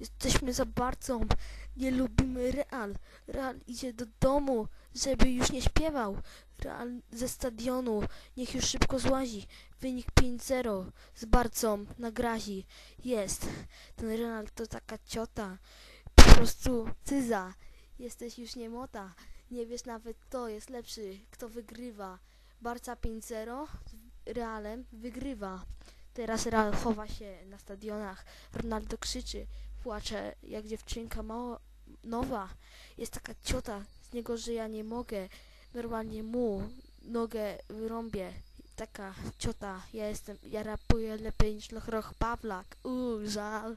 Jesteśmy za bardzo. Nie lubimy Real. Real idzie do domu, żeby już nie śpiewał. Real ze stadionu. Niech już szybko złazi. Wynik 5-0 z Barcą na grazi. Jest. Ten Real to taka ciota. Po prostu cyza. Jesteś już niemota. Nie wiesz nawet kto jest lepszy, kto wygrywa. Barca 5-0 z Realem wygrywa. Teraz Real chowa się na stadionach. Ronaldo krzyczy, płacze jak dziewczynka mała, nowa. Jest taka ciota z niego, że ja nie mogę. Normalnie mu nogę wyrąbię. Taka ciota, ja jestem, ja rapuję lepiej niż Lochroch Pawlak. Uuu, żal.